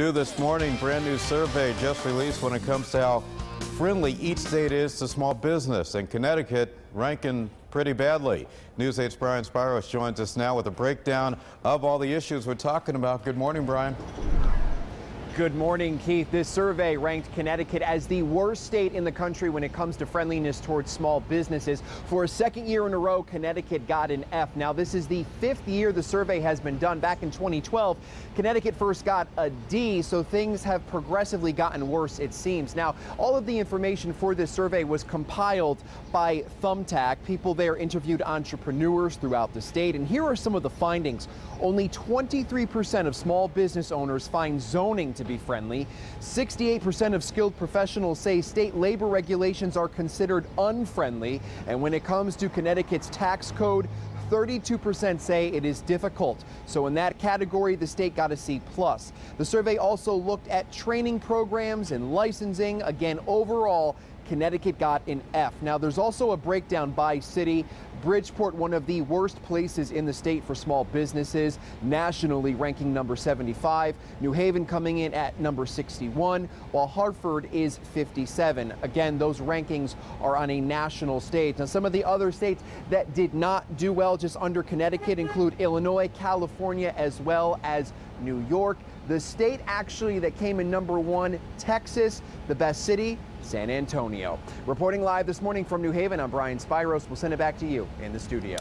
New this morning, brand new survey just released when it comes to how friendly each state is to small business, and Connecticut ranking pretty badly. News 8's Brian Spiros joins us now with a breakdown of all the issues we're talking about. Good morning, Brian. Good morning, Keith. This survey ranked Connecticut as the worst state in the country when it comes to friendliness towards small businesses. For a second year in a row, Connecticut got an F. Now, this is the fifth year the survey has been done. Back in 2012, Connecticut first got a D, so things have progressively gotten worse, it seems. Now, all of the information for this survey was compiled by Thumbtack. People there interviewed entrepreneurs throughout the state, and here are some of the findings. Only 23% of small business owners find zoning to be friendly. 68% of skilled professionals say state labor regulations are considered unfriendly. And when it comes to Connecticut's tax code, 32% say it is difficult. So in that category, the state got a C plus. The survey also looked at training programs and licensing. Again, overall, Connecticut got an F. Now, there's also a breakdown by city. Bridgeport, one of the worst places in the state for small businesses, nationally ranking number 75. New Haven coming in at number 61, while Hartford is 57. Again, those rankings are on a national stage. Now, some of the other states that did not do well just under Connecticut include Illinois, California, as well as New York. The state actually that came in number one, Texas, the best city, San Antonio. Reporting live this morning from New Haven, I'm Brian Spiros. We'll send it back to you in the studio.